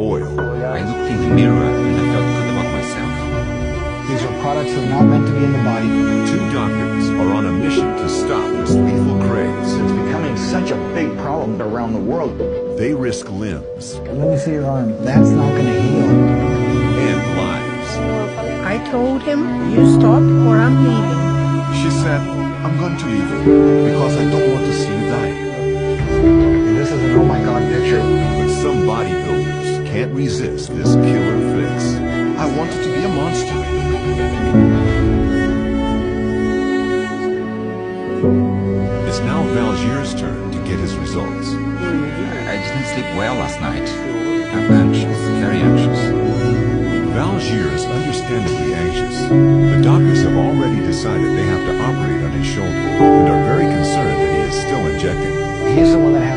oil. I looked in the mirror and I felt good about myself. These are products that are not meant to be in the body. Two doctors are on a mission to stop this lethal craze. It's becoming such a big problem around the world. They risk limbs Let me see your arm. That's not going to heal. and lives. I told him, you stop or I'm leaving. She said, I'm going to leave you because I don't want to can't resist this killer fix. I wanted to be a monster. It's now Valgier's turn to get his results. I didn't sleep well last night. I'm anxious, very anxious. Valgier is understandably anxious. The doctors have already decided they have to operate on his shoulder and are very concerned that he is still injecting. He's the one that